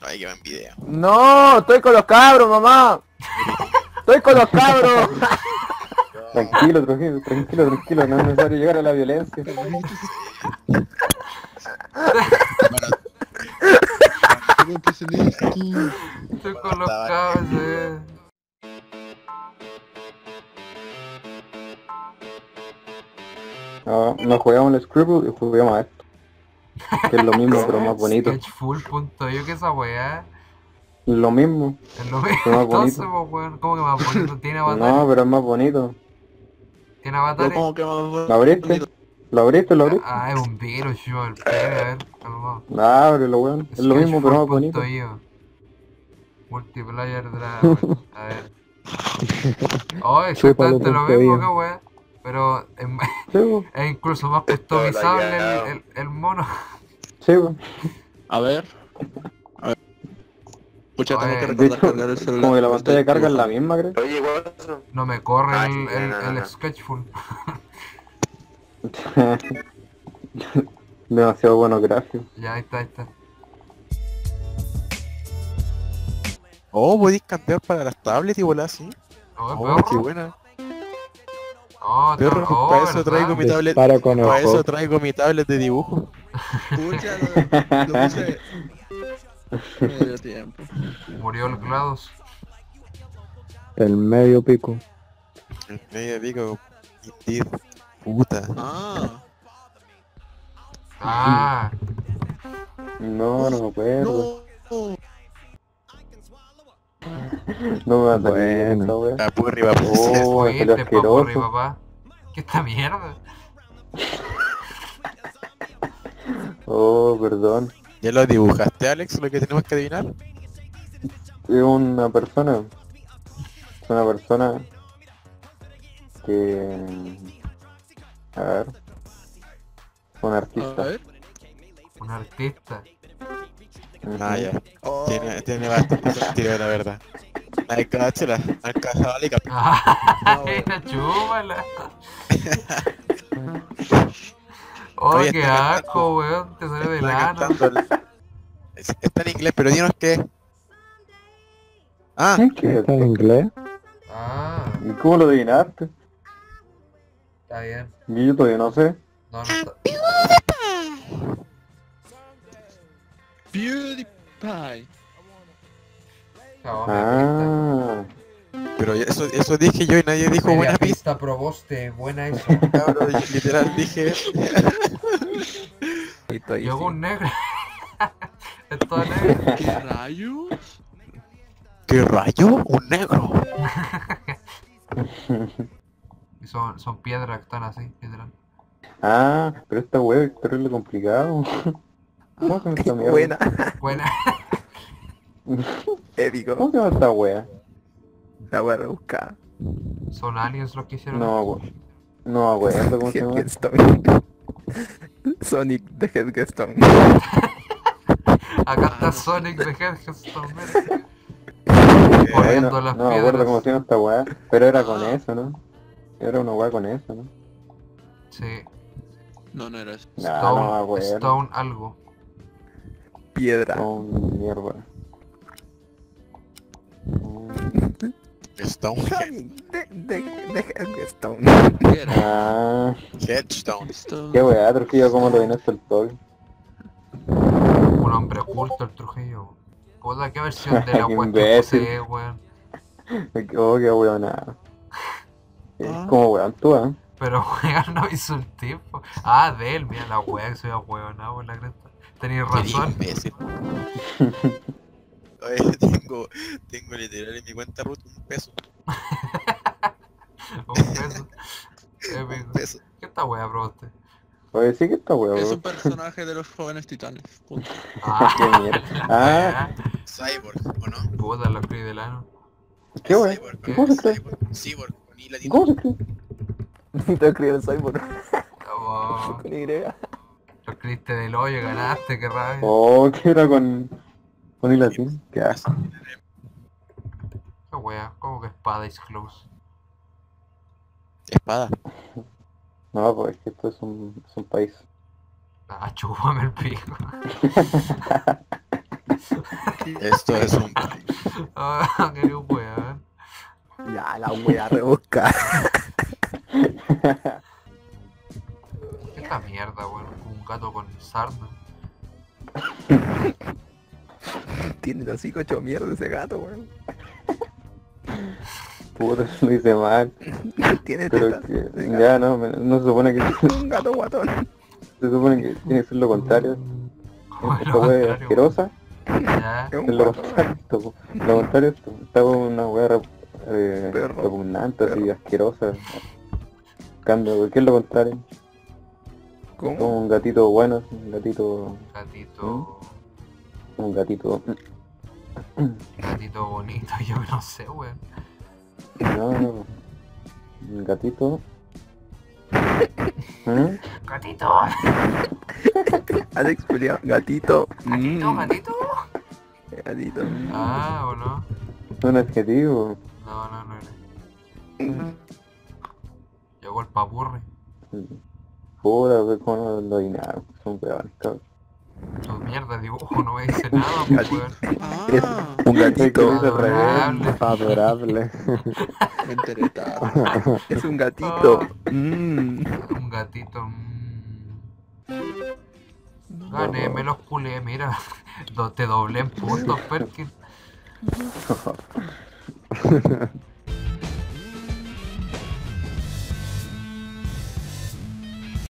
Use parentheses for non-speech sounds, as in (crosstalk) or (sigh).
Ay, qué buen video. No, estoy con los cabros, mamá. Estoy con los cabros. Tranquilo, tranquilo, tranquilo, tranquilo, no es necesario llegar a la violencia. ¿Cómo que? Estoy con los cabros, eh. No, no jugamos el Scribble y jugamos a esto. Que es lo mismo, pero más bonito. Sketchful.io, que esa weá. Lo mismo. Es lo mismo. Pero más (laughs) Entonces, bonito. pues, weón. ¿Cómo que más bonito? ¿Tiene avatar? No, pero es más bonito. ¿Tiene Pero avatares? ¿Cómo que más ¿Lo abriste? ¿Lo abriste? ¿Lo abriste? Ah, es un virus, yo, el pene, a ver, calmado. Ábrelo, weón. Es lo mismo, pero más bonito. Multiplayer Dragon. A ver. (laughs) Oh, exactamente lo mismo que weá. Pero es, (laughs) es incluso más customizable el, el, el mono. Sí, po. A ver. A ver. Pucha, tengo Oye. que De recordar hecho, cargar el celular. como que la pantalla de carga es la misma, creo. Oye, igual. No me corre Ay, el, el, no, no, el no. Sketchful. (laughs) Demasiado bueno gráfico. Ya, ahí está, ahí está. Oh, podéis cambiar para las tablets y volar así. Oh, Oh, qué buena. Oh, Perro, oh, para eso ¿verdad? traigo mi tablet. Para eso traigo mi tablet de dibujo. Pucha, lo, (laughs) lo puse. Me dio tiempo. Murió el GLaDOS. El medio pico. El medio pico. Indeed. Puta. Ah. Ah, No, no me acuerdo. No. No me va a salir Bueno. a aparecer. Oh, salió fuiste, papurri, asqueroso. papá. ¿Qué esta mierda? Oh, perdón. ¿Ya lo dibujaste, Alex? Lo que tenemos que adivinar. Es una persona. Es una persona que... A ver. Un A artista. ver. Un artista. Ah, ya. Oh. Tiene, tiene bastante sentido, la verdad. Ay, cáchala. Alcajabalica. Ah, (laughs) bueno. (laughs) Oh, Oye, qué asco, weón. Te salió del Está ano. Está en inglés, pero dinos qué. Ah, ¿Qué es ¿Está en inglés? Ah, ¿Y cómo lo adivinaste? está bien. Y Yo todavía no sé. No, no está. PewDiePie. Ah, pero eso, eso dije yo y nadie dijo Media buena pista. pista proboste, buena (laughs) eso. Cabrón, literal dije. Llegó un negro. (laughs) es todo negro. ¿Qué rayos? ¿Qué rayo? Un negro. Y son, son piedras que están así, literal. ah, pero esta wea es terrible complicado. (laughs) ¿Cómo se esta mierda? Buena. Buena. (laughs) Épico. ¿Cómo se llama esta wea? La voy a rebuscar. Son aliens los que hicieron. No, we- no acuerdo cómo se llama. Headstone. Sonic de Headstone. Acá está Sonic de mira. (laughs) Bueno, Poniendo las no me acuerdo cómo se llama esta weá, pero era con eso, ¿no? Era una weá con eso, ¿no? Sí. No, no era eso. Nah, Stone, no. Stone algo. Piedra. Oh, mierda. (laughs) Stone. (laughs) Sonic de, de, de Headstone. ¿Qué (laughs) era? Ah, Headstone. Qué weá, Trujillo, cómo lo vinaste el toque. Un hombre oculto el Trujillo. Puta, qué versión de la (laughs) web posee, weón. Oh, qué weón, nada. Ah. Como weón tú, ¿eh? Pero weón no hizo el tipo. Ah, de él, mira la wea que soy weonado por la cresta. Tenías razón. (laughs) tengo, tengo literal en mi cuenta root un peso. (laughs) Un peso. (laughs) Un Épico. peso. ¿Qué esta wea probaste? Oye, sí que esta weá, Es un personaje de los jóvenes titanes. Punto. Ah, Qué mierda. Ah, Cyborg, ¿o no? puta, lo escribí del ano. qué weá. Cyborg, ¿Qué? ¿Cómo se escribe? Cyborg, Cyborg, con I latino. ¿Cómo se? Te escribí el Cyborg. Oh, Con Y. lo escribiste del hoyo, ganaste, qué rabia. Oh, que era con... Con el latín. Qué asco. Qué wea, ¿cómo que espada is close? Espada. No, pues es que esto es un, es un país. Ah, chúpame el pico. Esto es un... (laughs) Ah, qué weón. Ya, la wea rebusca. ¿Qué esta mierda, weón? Un gato con sarna. (laughs) Tiene el hocico hecho mierda ese gato, weón. (laughs) Puta, lo hice mal. (laughs) Tiene Pero que, ya no, no se supone que (laughs) Un gato guatón. se supone que tiene que ser lo contrario. Esta wea es asquerosa. Es lo contrario. esto, Lo contrario esto. Está como una wea rep- eh, Perro. repugnante, así, asquerosa. Cambio, ¿qué es lo contrario? ¿Cómo? Como un gatito bueno, un gatito. Gatito. Un gatito. Gatito bonito, (laughs) yo no sé, weón. No, no. Un gatito. ¿Mm? Gatito. Alex Julián, gatito. Gatito, Mm, gatito. Gatito. Ah, ¿o no? Un adjetivo. No, no, no era. Llegó el papurre. Puta, pues cómo no lo adivinaron. Son cabrón. Tu mierda dibujo no me dice nada, (laughs) pues, weón. Es Ah, un gatito. Adorable. Adorable. (laughs) Es un gatito. Mm. Un gatito. mm. Gané, me los culé, mira. Te doblé en puntos, Perkin. (laughs)